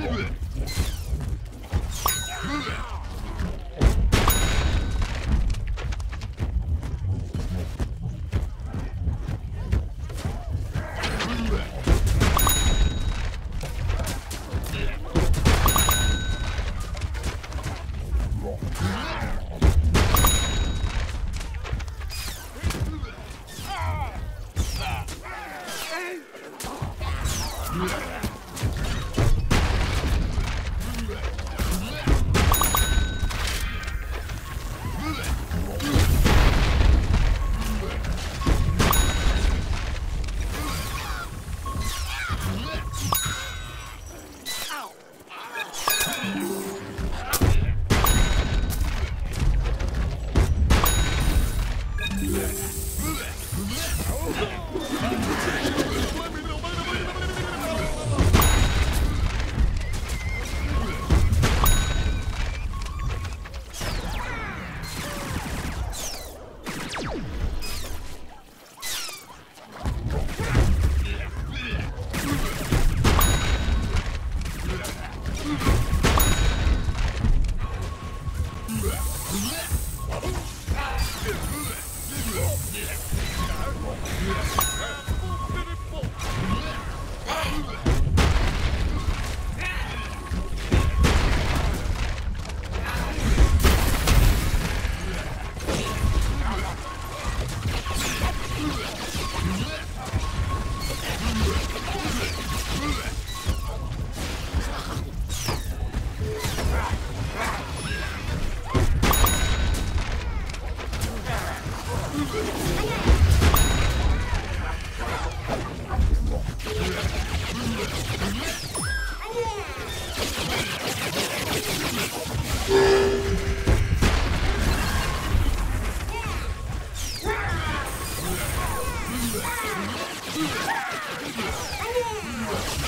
Unbelievable. Yeah. Woo-hoo!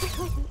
Ha ha ha!